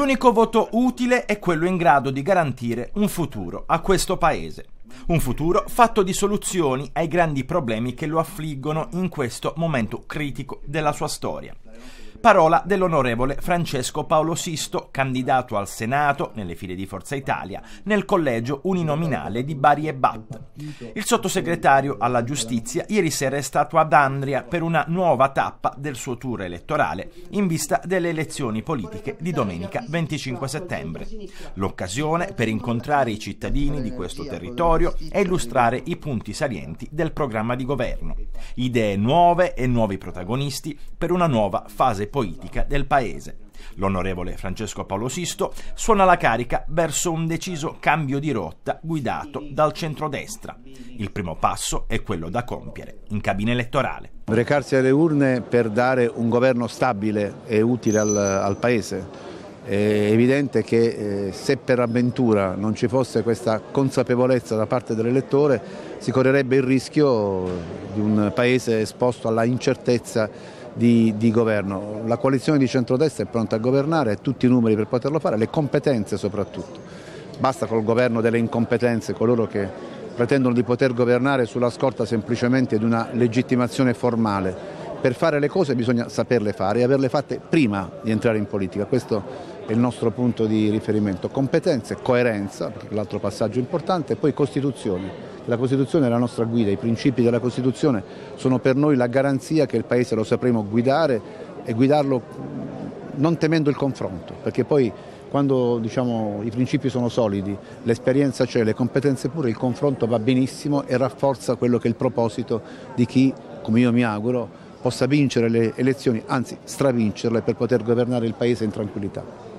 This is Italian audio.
L'unico voto utile è quello in grado di garantire un futuro a questo paese. Un futuro fatto di soluzioni ai grandi problemi che lo affliggono in questo momento critico della sua storia. Parola dell'onorevole Francesco Paolo Sisto, candidato al Senato nelle file di Forza Italia nel collegio uninominale di Bari e Bat. Il sottosegretario alla giustizia ieri sera è stato ad Andria per una nuova tappa del suo tour elettorale in vista delle elezioni politiche di domenica 25 settembre. L'occasione per incontrare i cittadini di questo territorio e illustrare i punti salienti del programma di governo. Idee nuove e nuovi protagonisti per una nuova fase politica del paese. L'onorevole Francesco Paolo Sisto suona la carica verso un deciso cambio di rotta guidato dal centrodestra. Il primo passo è quello da compiere in cabina elettorale. Recarsi alle urne per dare un governo stabile e utile al, al Paese. È evidente che eh, se per avventura non ci fosse questa consapevolezza da parte dell'elettore si correrebbe il rischio di un Paese esposto alla incertezza di, di, governo. La coalizione di centrodestra è pronta a governare, ha tutti i numeri per poterlo fare, le competenze soprattutto. Basta col governo delle incompetenze, coloro che pretendono di poter governare sulla scorta semplicemente di una legittimazione formale. Per fare le cose bisogna saperle fare e averle fatte prima di entrare in politica, questo è il nostro punto di riferimento. Competenze, coerenza, l'altro passaggio importante, poi Costituzione la Costituzione è la nostra guida, i principi della Costituzione sono per noi la garanzia che il Paese lo sapremo guidare e guidarlo non temendo il confronto, perché poi quando diciamo, i principi sono solidi, l'esperienza c'è, le competenze pure, il confronto va benissimo e rafforza quello che è il proposito di chi, come io mi auguro, possa vincere le elezioni, anzi stravincerle per poter governare il Paese in tranquillità.